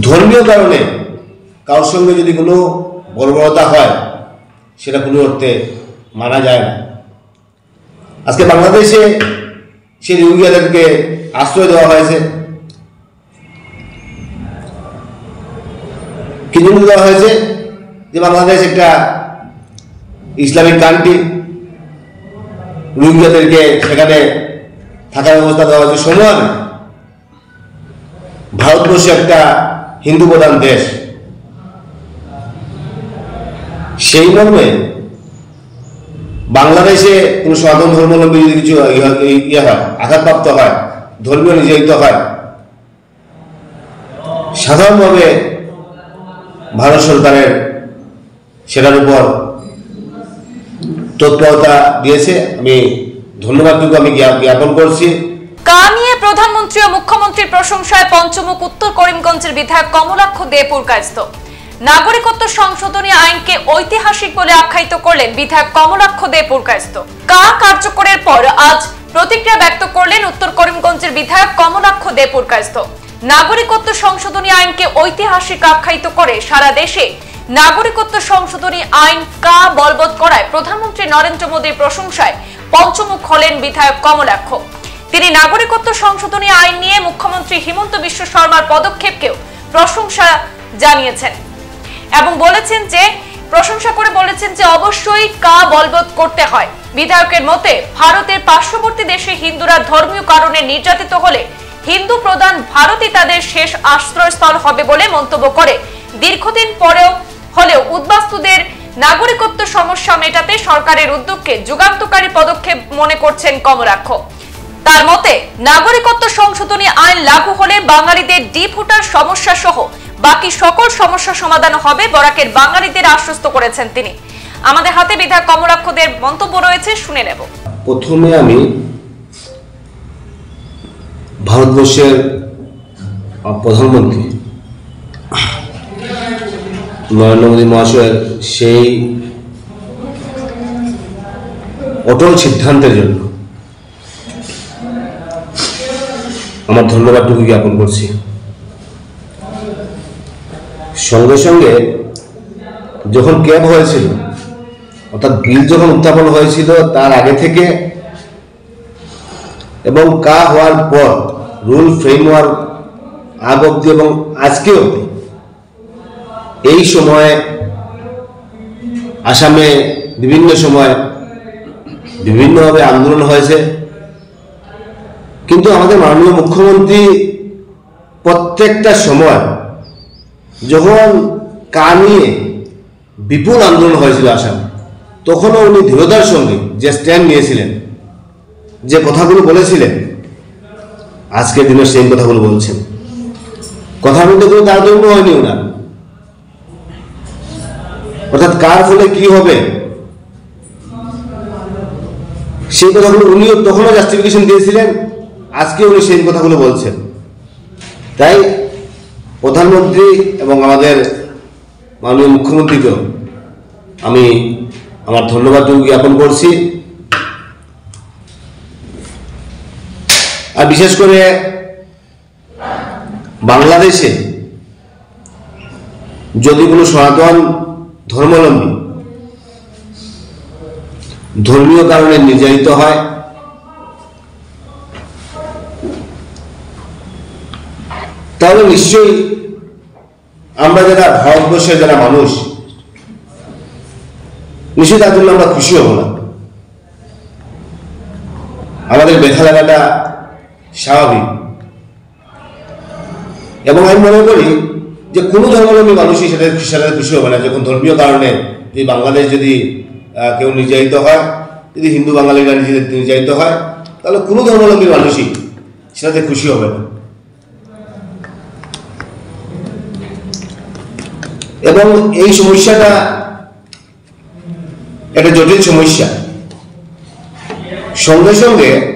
ধর্মীয় কারণে কারোর সঙ্গে যদি কোনো বর্বরতা হয়, সেটা কোনো অর্থে মানা যায় না। আজকে বাংলাদেশে সেই রোহিঙ্গাদেরকে আশ্রয় দেওয়া হয়েছে। কি জন্য দেওয়া হয়েছে? যে বাংলাদেশ একটা ইসলামিক কান্ট্রি, রোহিঙ্গাদেরকে সেখানে থাকার ব্যবস্থা দেওয়া হয়েছে। সমান ভারতবর্ষে একটা হিন্দু প্রধান দেশ। সেই মর্মে বাংলাদেশে কোনো সনাতন ধর্মাবলম্বী যদি কিছু ইয়ে- হয়, আঘাতপ্রাপ্ত হয়, ধর্মীয় নির্যাতিত হয়, সাধারণভাবে ভারত সরকারের সেটার উপর তৎপরতা দিয়েছে। আমি ধন্যবাদটুকু আমি জ্ঞা- জ্ঞাপন করছি। প্রধানমন্ত্রী ও মুখ্যমন্ত্রীর প্রশংসায় পঞ্চমুখ উত্তর করিমগঞ্জের বিধায়ক কমলাক্ষ দে পুরকায়স্ত নাগরিকত্ব সংশোধনী আইনকে ঐতিহাসিক বলে আখ্যায়িত করলেন বিধায়ক কমলাক্ষ দে পুরকায়স্ত কা কার্যকরের পর আজ প্রতিক্রিয়া ব্যক্ত করলেন উত্তর করিমগঞ্জের বিধায়ক কমলাক্ষ দে পুরকায়স্ত নাগরিকত্ব সংশোধনী আইনকে ঐতিহাসিক আখ্যায়িত করে সারা দেশে নাগরিকত্ব সংশোধনী আইন কা বলবৎ করায় প্রধানমন্ত্রী নরেন্দ্র মোদীর প্রশংসায় পঞ্চমুখ হলেন বিধায়ক কমলাক্ষ। তিনি নাগরিকত্ব সংশোধনী আইন নিয়ে মুখ্যমন্ত্রী হিমন্ত বিশ্ব শর্মার পদক্ষেপকেও প্রশংসা জানিয়েছেন এবং বলেছেন যে, প্রশংসা করে বলেছেন যে অবশ্যই কা বলবৎ করতে হয়। বিধায়কের মতে, ভারতের পার্শ্ববর্তী দেশে হিন্দুরা ধর্মীয় কারণে নির্যাতিত হলে হিন্দু প্রধান ভারতই তাদের শেষ আশ্রয়স্থল হবে বলে মন্তব্য করে। দীর্ঘদিন পরেও, হলেও উদ্বাস্তুদের নাগরিকত্ব সমস্যা মেটাতে সরকারের উদ্যোগকে যুগান্তকারী পদক্ষেপ মনে করছেন কমলাক্ষ। তার মতে, নাগরিকত্ব সংশোধনী আইন লাগু হলে বাঙালিদের ডি ভোটার সমস্যা সহ বাকি সকল সমস্যা সমাধান হবে বরাকের বাঙালিদের আশ্বস্ত করেছেন তিনি। আমাদের হাতে বিধায়ক কমলাক্ষদের মন্তব্য রয়েছে, শুনে নেব। প্রথমে আমি ভারতবর্ষের প্রধানমন্ত্রী নরেন্দ্র মোদী মহাশয়ের সেই অটল সিদ্ধান্তের জন্য আমার ধন্যবাদটুকু জ্ঞাপন করছি। সঙ্গে সঙ্গে যখন ক্যাব হয়েছিল, অর্থাৎ বিল যখন উত্থাপন হয়েছিল তার আগে থেকে, এবং কা হওয়ার পর রুল ফ্রেমওয়ার্ক আগ অব্দি এবং আজকে অব্দি এই সময়ে আসামে বিভিন্ন সময় বিভিন্নভাবে আন্দোলন হয়েছে। কিন্তু আমাদের মাননীয় মুখ্যমন্ত্রী প্রত্যেকটা সময় যখন কা নিয়ে বিপুল আন্দোলন হয়েছিল আসাম, তখনও উনি দৃঢ়তার সঙ্গে যে স্ট্যান্ড নিয়েছিলেন, যে কথাগুলো বলেছিলেন আজকের দিনে সেই কথাগুলো বলছেন। কথার মধ্যে কোনো তারতম্য হয়নি ওনার অর্থাৎ কার ফলে কি হবে, সেই কথাগুলো উনিও তখনও জাস্টিফিকেশন দিয়েছিলেন। আজকে উনি সেই কথাগুলো বলছেন। তাই প্রধানমন্ত্রী এবং আমাদের মাননীয় মুখ্যমন্ত্রীকেও আমি আমার ধন্যবাদ জ্ঞাপন করছি। আর বিশেষ করে বাংলাদেশে যদি কোনো সনাতন ধর্মাবলম্বী ধর্মীয় কারণে নির্যাতিত হয় তাহলে নিশ্চয়ই আমরা যারা ভারতবর্ষের যারা মানুষ নিশ্চয়ই তার জন্য আমরা খুশি হব না। আমাদের ব্যথা লাগাটা স্বাভাবিক। এবং আমি মনে করি যে কোনো ধর্মাবলম্বী মানুষই সেটা সেটাতে খুশি হবে না। যখন ধর্মীয় কারণে যদি বাংলাদেশ যদি কেউ নির্যাতিত হয়, যদি হিন্দু বাঙালিরা নিজেদের নির্যাতিত হয়, তাহলে কোনো ধর্মাবলম্বী মানুষই সেটাতে খুশি হবে না। এবং এই সমস্যাটা একটা জটিল সমস্যা। সঙ্গে সঙ্গে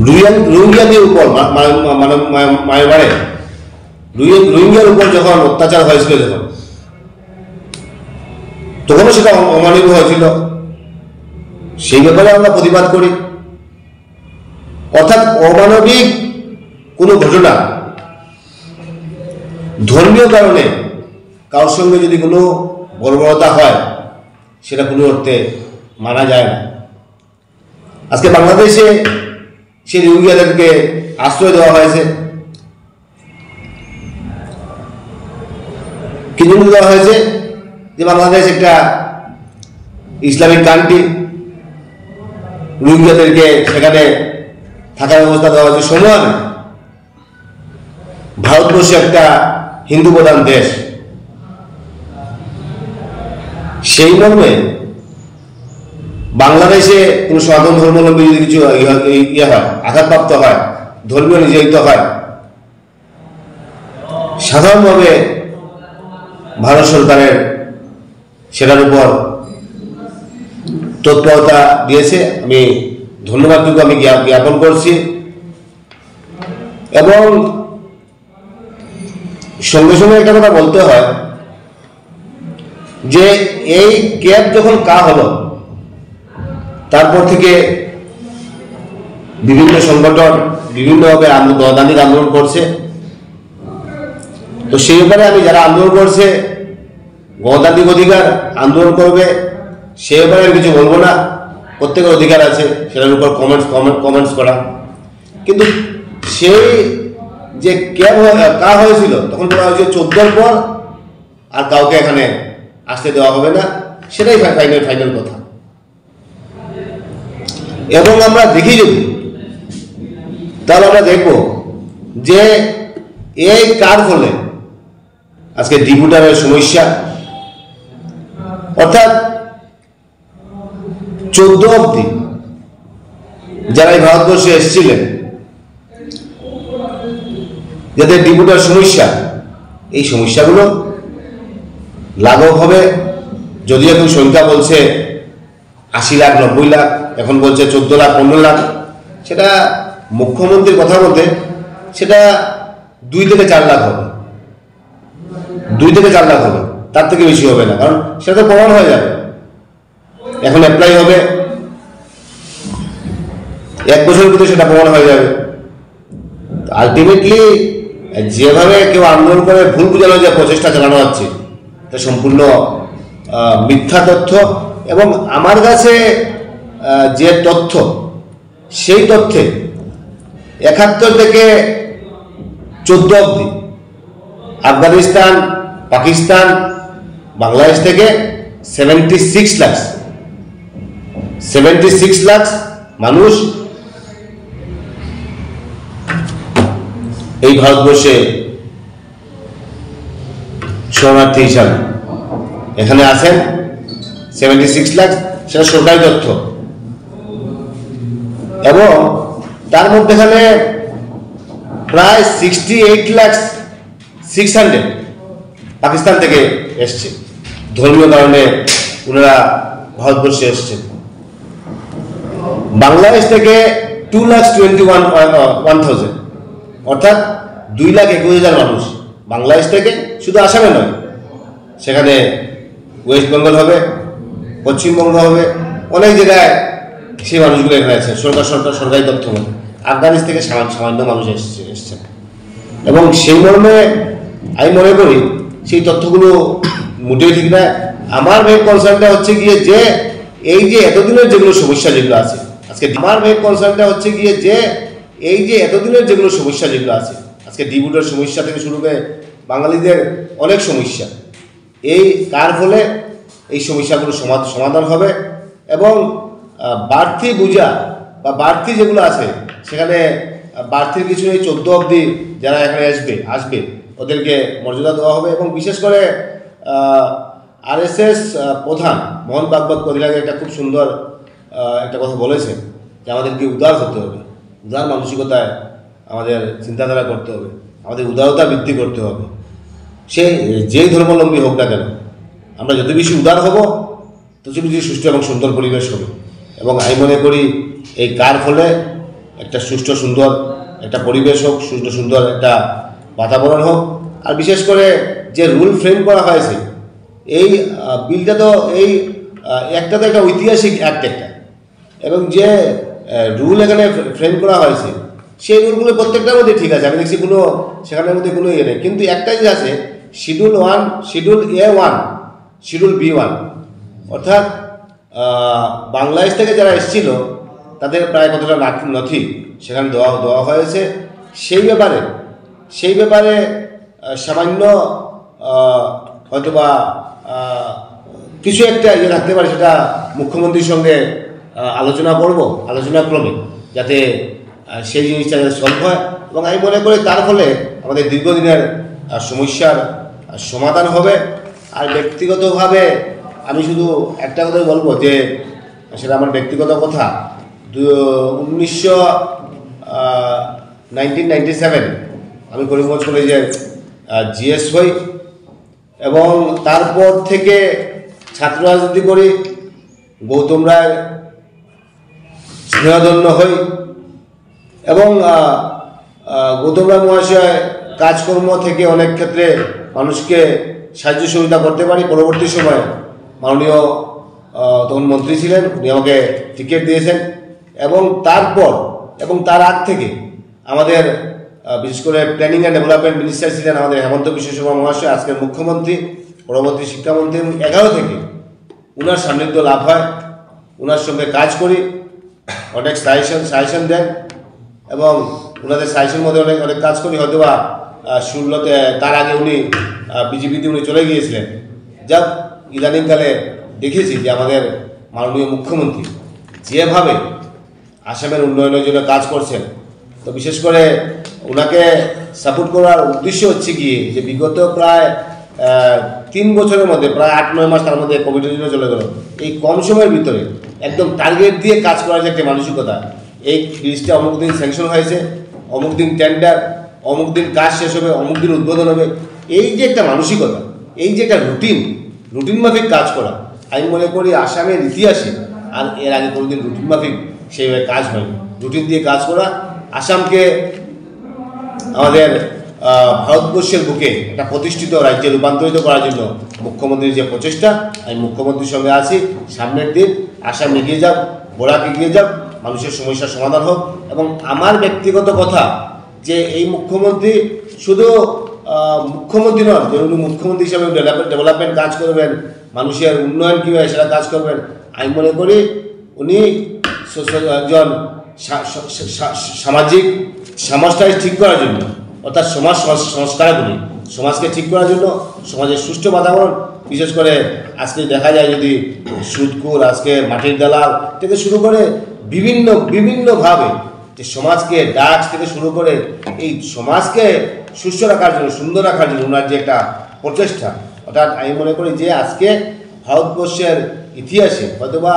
রোহিঙ্গাদের উপর মা- মা- মা- মা- মায়ানমারে রোহিঙ্গা- রোহিঙ্গার উপর যখন অত্যাচার হয়েছিল যখন, তখনও সেটা অ- অমানবিক হয়েছিল। সেই ব্যাপারে আমরা প্রতিবাদ করি। অর্থাৎ অমানবিক কোনো ঘটনা ধর্মীয় কারণে কারোর সঙ্গে যদি কোনো বর্বরতা হয়, সেটা কোনো অর্থে মানা যায় না। আজকে বাংলাদেশে সেই রোহিঙ্গাদেরকে আশ্রয় দেওয়া হয়েছে। কি দেওয়া হয়েছে যে বাংলাদেশ একটা ইসলামিক কান্ট্রি। রোহিঙ্গাদেরকে সেখানে থাকার ব্যবস্থা দেওয়া হয়েছে। সময় ভারতবর্ষে একটা হিন্দু প্রধান দেশ। সেই মর্মে বাংলাদেশে কোনো সনাতন ধর্মাবলম্বী যদি কিছু ইয়ে- ইয়ে হয়, আঘাতপ্রাপ্ত হয়, ধর্মীয় নির্যাতিত হয়, সাধারণভাবে ভারত সরকারের সেটার উপর তৎপরতা দিয়েছে। আমি ধন্যবাদটুকু আমি জ্ঞা- জ্ঞাপন করছি। এবং সঙ্গে সঙ্গে একটা কথা বলতে হয় যে এই ক্যাব যখন কা হলো, তারপর থেকে বিভিন্ন সংগঠন বিভিন্নভাবে গণতান্ত্রিক আন্দোলন করছে। তো সেই ব্যাপারে আমি যারা আন্দোলন করছে, গণতান্ত্রিক অধিকার আন্দোলন করবে সে ব্যাপারে আমি কিছু বলব না। প্রত্যেকের অধিকার আছে, সেটার উপর কমেন্টস কমেন্ট কমেন্টস করা। কিন্তু সেই যে ক্যাব কার হয়েছিল তখন বলা হয়েছে চোদ্দোর পর, আর কাউকে এখানে আসতে দেওয়া হবে না। সেটাই ফাইনাল ফাইনাল কথা। এবং আমরা দেখি যদি, তাহলে আমরা দেখব যে এই কার ফলে আজকে ডিপুটারের সমস্যা। অর্থাৎ চোদ্দ অব্দি যারা এই ভারতবর্ষে এসেছিলেন যাদের ডিপুটার সমস্যা, এই সমস্যাগুলো লাঘব হবে। যদিও কেউ সংখ্যা বলছে আশি লাখ, নব্বই লাখ, এখন বলছে চোদ্দ লাখ, পনেরো লাখ। সেটা মুখ্যমন্ত্রীর কথা মতে সেটা দুই থেকে চার লাখ হবে। দুই থেকে চার লাখ হবে। তার থেকে বেশি হবে না, কারণ সেটা তো প্রমাণ হয়ে যাবে। এখন অ্যাপ্লাই হবে। এক বছরের ভিতরে সেটা প্রমাণ হয়ে যাবে। আলটিমেটলি যেভাবে কেউ আন্দোলন করে ভুল বোঝানোর যে প্রচেষ্টা চালানো হচ্ছে, তা সম্পূর্ণ মিথ্যা তথ্য এবং আমার কাছে যে তথ্য, সেই তথ্যে একাত্তর থেকে চোদ্দ অব্দি আফগানিস্তান, পাকিস্তান, বাংলাদেশ থেকে seventy six lakh seventy six lakh মানুষ এই ভারতবর্ষে শরণার্থী হিসাবে। এখানে আছেন সেভেন্টি সিক্স লাখ, সেটা সরকারি তথ্য। এবং তার মধ্যেখানে প্রায় sixty eight lakh six hundred Pakistan থেকে এসছে। ধর্মীয় কারণে ওনারা ভারতবর্ষে এসছেন বাংলাদেশ থেকে two lakh twenty one one thousand অর্থাৎ দুই লাখ একুশ হাজার মানুষ। বাংলাদেশ থেকে শুধু আসামে নয়, সেখানে ওয়েস্ট বেঙ্গল হবে পশ্চিমবঙ্গ হবে, অনেক জায়গায় সেই মানুষগুলো এখানে আছে, সরকার সরকার, সরকারি তথ্য মতে আফগানিস্তান থেকে সামা- সামান্য মানুষ এসছে এসছে। এবং সেই মর্মে আমি মনে করি সেই তথ্যগুলো মোটেই ঠিক না আমার মেন কনসার্নটা হচ্ছে গিয়ে যে এই যে এতদিনের যেগুলো সমস্যা যেগুলো আছে, আজকে আমার মেন কনসার্নটা হচ্ছে গিয়ে যে এই যে এতদিনের যেগুলো সমস্যা যেগুলো আছে, আজকে ডিবুটের সমস্যা থেকে শুরু করে বাঙালিদের অনেক সমস্যা। এই কার ফলে এই সমস্যাগুলো সমাধ- সমাধান হবে এবং বাড়তি বোঝা বা বাড়তি যেগুলো আছে, সেখানে বাড়তির কিছু এই চোদ্দ অবধি যারা এখানে আসবে আসবে, ওদেরকে মর্যাদা দেওয়া হবে এবং বিশেষ করে আরএসএস প্রধান মোহন বাগবত কদির একটা খুব সুন্দর একটা কথা বলেছেন যে আমাদেরকে উদার হতে হবে। উদার মানসিকতায় আমাদের চিন্তাধারা করতে হবে, আমাদের উদারতা বৃদ্ধি করতে হবে। সে যেই ধর্মাবলম্বী হোক না কেন, আমরা যত বেশি উদার হব, তত বেশি সুষ্ঠু এবং সুন্দর পরিবেশ হবে। এবং আমি মনে করি এই কার ফলে একটা সুষ্ঠু, সুন্দর একটা পরিবেশ হোক, সুষ্ঠু, সুন্দর একটা বাতাবরণ হোক। আর বিশেষ করে যে রুল ফ্রেম করা হয়েছে, এই বিলটা তো এই একটা তো একটা ঐতিহাসিক অ্যাক্ট একটা। এবং যে রুল এখানে ফ্রেম করা হয়েছে। সেই রুলগুলো প্রত্যেকটার মধ্যে ঠিক আছে। আমি দেখছি কোনো, সেখানের মধ্যে কোনো ইয়ে নেই। কিন্তু একটা জিনিস আছে schedule one schedule A one schedule B one অর্থাৎ বাংলাদেশ থেকে যারা এসেছিল, তাদের প্রায় কতটা নথি সেখানে দেওয়া দেওয়া হয়েছে। সেই ব্যাপারে সেই ব্যাপারে সামান্য হয়তোবা কিছু একটা ইয়ে রাখতে পারে সেটা মুখ্যমন্ত্রীর সঙ্গে আলোচনা করব, আলোচনা ক্রমে, যাতে সেই জিনিসটা যাতে সলভ হয়। এবং আমি মনে করি তার ফলে আমাদের দীর্ঘদিনের সমস্যার সমাধান হবে। আর ব্যক্তিগতভাবে আমি শুধু একটা কথাই বলব যে, সেটা আমার ব্যক্তিগত কথা। দু, উনিশশো আমি করিমগঞ্জ কলেজের জিএস হই। এবং তারপর থেকে ছাত্র রাজনীতি করি। গৌতম রায় স্নেহধন্য হই। এবং আহ, আহ, গৌতম রায় মহাশয় কাজকর্ম থেকে অনেক ক্ষেত্রে মানুষকে সাহায্য সুবিধা করতে পারি। পরবর্তী সময়ে মাননীয় তখন মন্ত্রী ছিলেন উনি আমাকে টিকিট দিয়েছেন। এবং তারপর এবং তার আগ থেকে আমাদের বিশেষ করে প্ল্যানিং অ্যান্ড ডেভেলপমেন্ট মিনিস্টার ছিলেন আমাদের হেমন্ত বিশ্ব শর্মা মহাশয় আজকের মুখ্যমন্ত্রী পরবর্তী শিক্ষামন্ত্রী। এবং এগারো থেকে উনার সান্নিধ্য লাভ হয়। উনার সঙ্গে কাজ করি। অনেক সাজেশন সাজেশন দেন এবং ওনাদের সাজেশন মধ্যে অনেক অনেক কাজ করি হয়তো বা ষোলোতে, তার আগে উনি বিজেপিতে উনি চলে গিয়েছিলেন। যাক, ইদানিংকালে দেখেছি যে আমাদের মাননীয় মুখ্যমন্ত্রী যেভাবে আসামের উন্নয়নের জন্য কাজ করছেন, তো বিশেষ করে ওনাকে সাপোর্ট করার উদ্দেশ্য হচ্ছে কি যে বিগত প্রায় তিন বছরের মধ্যে, প্রায় আট, নয় মাস তার মধ্যে কোভিডের জন্য চলে গেল। এই কম সময়ের ভিতরে একদম টার্গেট দিয়ে কাজ করার যে একটা মানসিকতা, এই ব্রিজটা অমুক দিন স্যাংশন হয়েছে, অমুক দিন টেন্ডার অমুক দিন কাজ শেষ হবে, অমুক দিন উদ্বোধন হবে, এই যে একটা মানসিকতা, এই যে একটা রুটিন রুটিন মাফিক কাজ করা, আমি মনে করি আসামের ইতিহাসে আর এর আগে কোনোদিন রুটিন মাফিক সেইভাবে কাজ হয়নি। রুটিন দিয়ে কাজ করা, আসামকে আমাদের ভারতবর্ষের বুকে একটা প্রতিষ্ঠিত রাজ্যে রূপান্তরিত করার জন্য মুখ্যমন্ত্রীর যে প্রচেষ্টা, আমি মুখ্যমন্ত্রীর সঙ্গে আছি। সামনের দিন আসাম এগিয়ে যাক, বোরাক এগিয়ে যাক, মানুষের সমস্যার সমাধান হোক। এবং আমার ব্যক্তিগত কথা যে এই মুখ্যমন্ত্রী শুধু মুখ্যমন্ত্রী নন, যে উনি মুখ্যমন্ত্রী হিসাবে ডেভেলপমেন্ট কাজ করবেন, মানুষের উন্নয়ন কীভাবে সেটা কাজ করবেন, আমি মনে করি উনি একজন সামাজিক, সমাজটাকে ঠিক করার জন্য অর্থাৎ সমাজ সংস্কারগুলি। সমাজকে ঠিক করার জন্য সমাজের সুষ্ঠু বাতাবরণ। বিশেষ করে আজকে দেখা যায় যদি সুদকুর আজকে মাটির দালাল থেকে শুরু করে বিভিন্ন বিভিন্নভাবে যে সমাজকে ডাক থেকে শুরু করে এই সমাজকে সুস্থ রাখার জন্য, সুন্দর রাখার জন্য ওনার যে একটা প্রচেষ্টা, অর্থাৎ আমি মনে করি যে আজকে ভারতবর্ষের ইতিহাসে হয়তোবা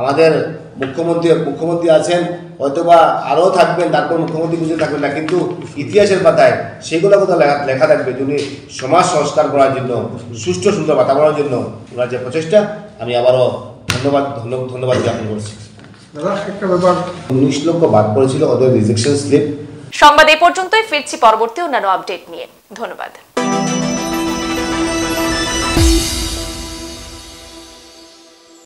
আমাদের মুখ্যমন্ত্রী মুখ্যমন্ত্রী আছেন হয়তোবা আরও থাকবেন তারপর মুখ্যমন্ত্রী বুঝে থাকবেন না কিন্তু ইতিহাসের পাতায় সেগুলো কোথাও লেখা লেখা থাকবে যিনি সমাজ সংস্কার করার জন্য সুষ্ঠু সুন্দর বাতাবরণের জন্য ওনার যে প্রচেষ্টা আমি আবারও ধন্যবাদ ধন্য- ধন্যবাদ জ্ঞাপন করছি। একটা ব্যাপার। উনিশ লক্ষ বাদ পড়েছিল ওদের রিজেকশন স্লিপ সংবাদ এই পর্যন্তই ফিরছি পরবর্তী অন্যান্য আপডেট নিয়ে। ধন্যবাদ।